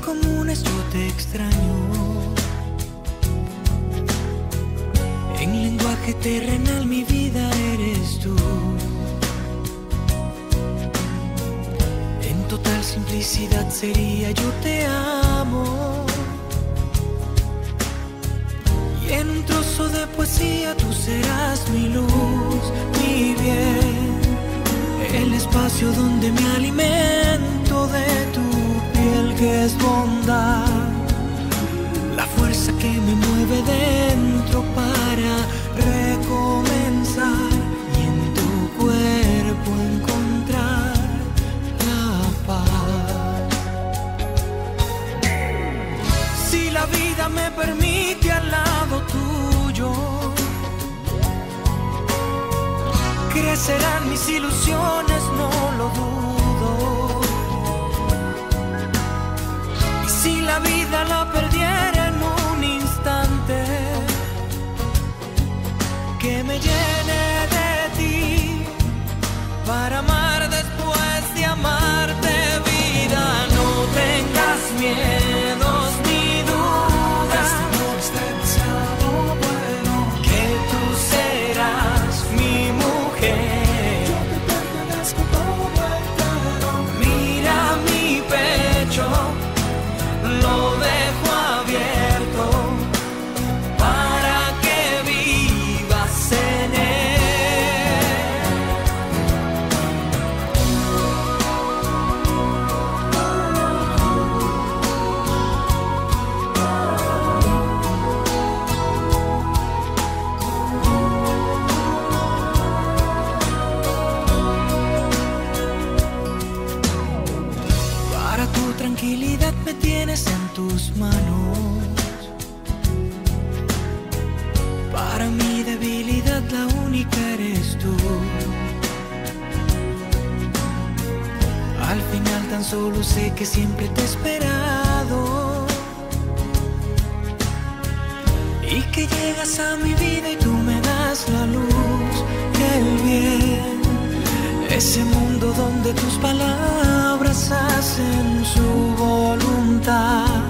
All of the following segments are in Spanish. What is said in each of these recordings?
comunes yo te extraño. En lenguaje terrenal mi vida eres tú. En total simplicidad sería yo te amo. Y en un trozo de poesía tú serás mi luz, que me mueve dentro para recomenzar y en tu cuerpo encontrar la paz. Si la vida me permite al lado tuyo, crecerán mis ilusiones, no lo dudo. Si la vida la perdiera que Al final tan solo sé que siempre te he esperado. Y que llegas a mi vida y tú me das la luz, el bien. Ese mundo donde tus palabras hacen su voluntad.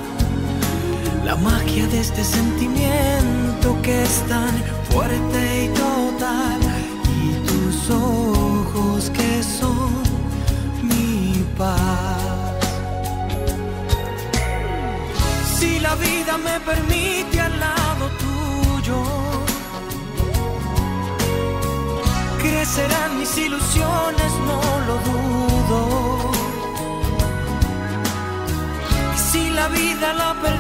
La magia de este sentimiento que es tan fuerte y total. La vida me permite al lado tuyo crecerán mis ilusiones, no lo dudo. Y si la vida la perdiera